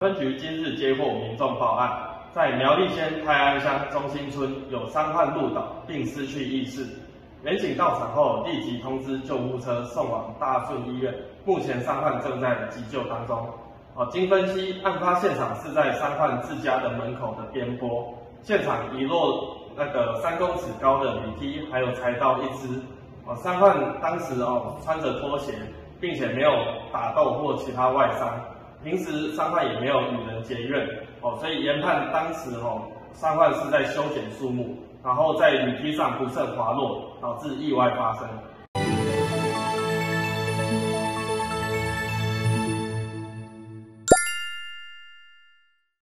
分局今日接获民众报案，在苗栗县泰安乡中心村有伤患路倒并失去意识。民警到场后立即通知救护车送往大顺医院，目前伤患正在急救当中。哦，经分析，案发现场是在伤患自家的门口的边坡，现场遗落那个三公尺高的雨梯，还有柴刀一支。哦，伤患当时哦穿着拖鞋，并且没有打斗或其他外伤。平时三焕也没有与人结怨，哦，所以研判当时哦，三焕是在修剪树木，然后在雨梯上不慎滑落，导致意外发生。